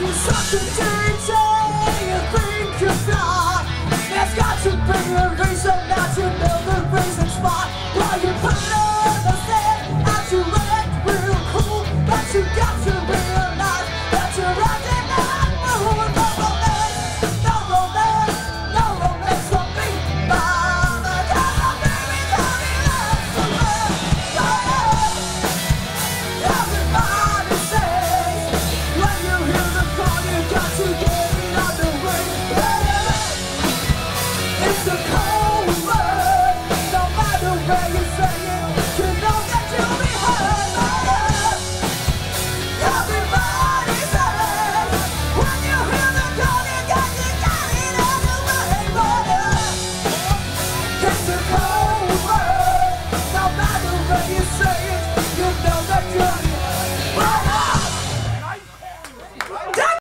You such a dirty you think you're not? There's got to be a reason not to know